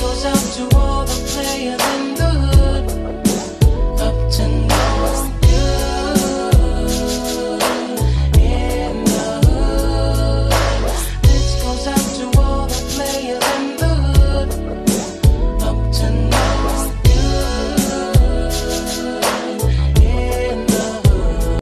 goes out to